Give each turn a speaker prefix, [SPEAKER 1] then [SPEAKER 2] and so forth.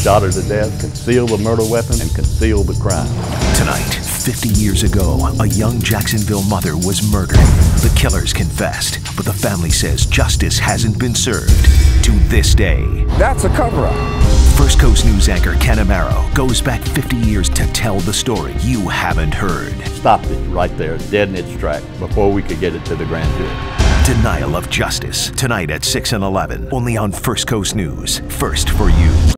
[SPEAKER 1] shot her to death, conceal the murder weapon, and conceal the crime.
[SPEAKER 2] Tonight, 50 years ago, a young Jacksonville mother was murdered. The killers confessed, but the family says justice hasn't been served to this day.
[SPEAKER 3] That's a cover up.
[SPEAKER 2] First Coast News anchor Ken Amaro goes back 50 years to tell the story you haven't heard.
[SPEAKER 1] Stopped it right there, dead in its track, before we could get it to the grand jury.
[SPEAKER 2] Denial of Justice, tonight at 6 and 11, only on First Coast News. First for you.